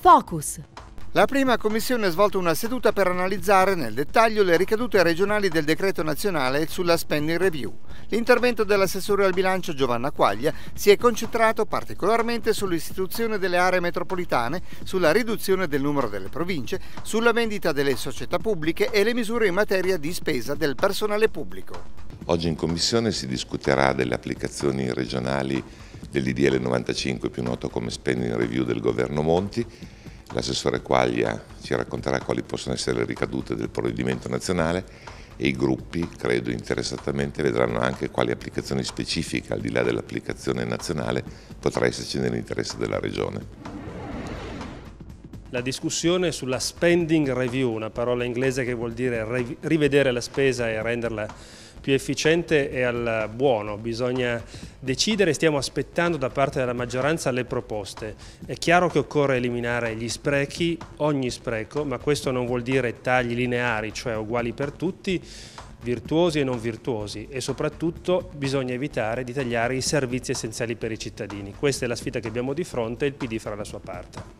Focus. La prima commissione ha svolto una seduta per analizzare nel dettaglio le ricadute regionali del decreto nazionale sulla spending review. L'intervento dell'assessore al bilancio Giovanna Quaglia si è concentrato particolarmente sull'istituzione delle aree metropolitane, sulla riduzione del numero delle province, sulla vendita delle società pubbliche e le misure in materia di spesa del personale pubblico. Oggi in commissione si discuterà delle applicazioni regionali dell'IDL 95 più noto come spending review del governo Monti L'assessore Quaglia ci racconterà quali possono essere le ricadute del provvedimento nazionale e i gruppi, credo interessatamente, vedranno anche quali applicazioni specifiche, al di là dell'applicazione nazionale, potrà esserci nell'interesse della Regione. La discussione sulla spending review, una parola inglese che vuol dire rivedere la spesa e renderla più efficiente è al buono, bisogna decidere, stiamo aspettando da parte della maggioranza le proposte. È chiaro che occorre eliminare gli sprechi, ogni spreco, ma questo non vuol dire tagli lineari, cioè uguali per tutti, virtuosi e non virtuosi e soprattutto bisogna evitare di tagliare i servizi essenziali per i cittadini. Questa è la sfida che abbiamo di fronte e il PD farà la sua parte.